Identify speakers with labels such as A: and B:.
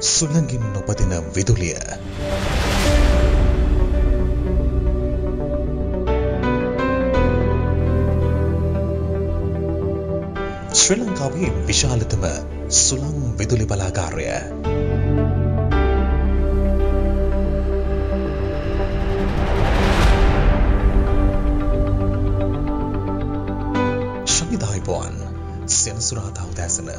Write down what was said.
A: සුළඟින් නොපදින විදුලිය. ශ්‍රී ලංකාවේ විශාලතම සුළං විදුලි බලාගාරය. ශවිදායිබෝන් සෙනසුරාදා උදෑසන